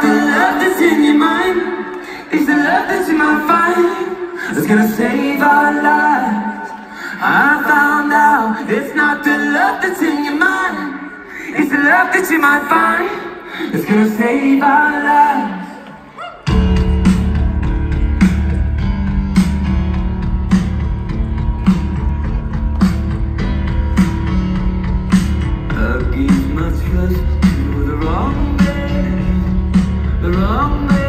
the love that's in your mind It's the love that you might find That's gonna save our lives. I found out It's not the love that's in your mind It's the love that you might find That's gonna save our lives. My trust to the wrong man, the